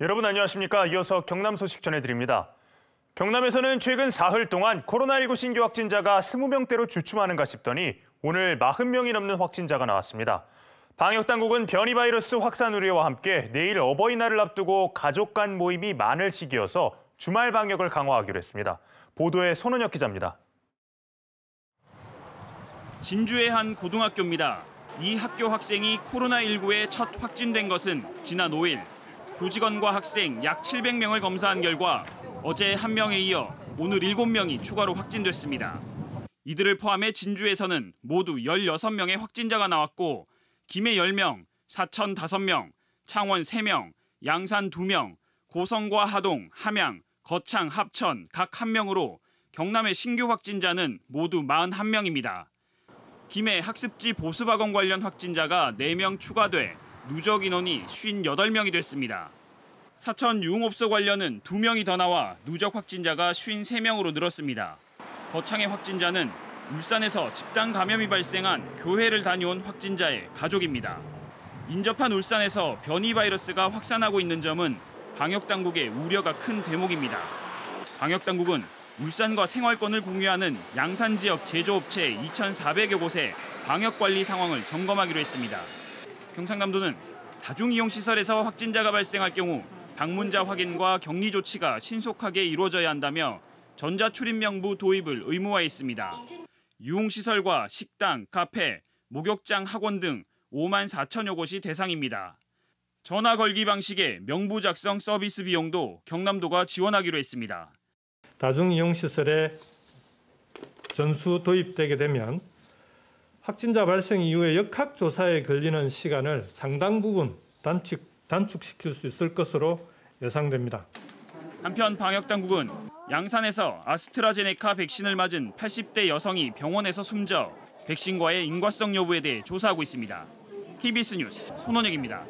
여러분 안녕하십니까? 이어서 경남 소식 전해드립니다. 경남에서는 최근 사흘 동안 코로나19 신규 확진자가 20명대로 주춤하는가 싶더니 오늘 40명이 넘는 확진자가 나왔습니다. 방역당국은 변이 바이러스 확산 우려와 함께 내일 어버이날을 앞두고 가족 간 모임이 많을 시기여서 주말 방역을 강화하기로 했습니다. 보도에 손원혁 기자입니다. 진주의 한 고등학교입니다. 이 학교 학생이 코로나19에 첫 확진된 것은 지난 5일 교직원과 학생 약 700명을 검사한 결과 어제 한 명에 이어 오늘 7명이 추가로 확진됐습니다. 이들을 포함해 진주에서는 모두 16명의 확진자가 나왔고 김해 10명, 사천 5명, 창원 3명, 양산 2명, 고성과 하동, 함양, 거창, 합천 각 1명으로 경남의 신규 확진자는 모두 41명입니다. 김해 학습지 보습학원 관련 확진자가 4명 추가돼 누적 인원이 58명이 됐습니다. 사천 유흥업소 관련은 2명이 더 나와 누적 확진자가 53명으로 늘었습니다. 거창의 확진자는 울산에서 집단 감염이 발생한 교회를 다녀온 확진자의 가족입니다. 인접한 울산에서 변이 바이러스가 확산하고 있는 점은 방역 당국의 우려가 큰 대목입니다. 방역 당국은 울산과 생활권을 공유하는 양산 지역 제조업체 2,400여 곳의 방역 관리 상황을 점검하기로 했습니다. 경상남도는 다중이용 시설에서 확진자가 발생할 경우 방문자 확인과 격리 조치가 신속하게 이루어져야 한다며 전자출입 명부 도입을 의무화했습니다. 유흥시설과 식당, 카페, 목욕장, 학원 등 5만 4천여 곳이 대상입니다. 전화 걸기 방식의 명부 작성 서비스 비용도 경남도가 지원하기로 했습니다. 다중이용시설에 전수 도입되게 되면 확진자 발생 이후에 역학조사에 걸리는 시간을 상당 부분 단축, 단축시킬 수 있을 것으로 예상됩니다. 한편 방역당국은 양산에서 아스트라제네카 백신을 맞은 80대 여성이 병원에서 숨져 백신과의 인과성 여부에 대해 조사하고 있습니다. KBS 뉴스 손원혁입니다.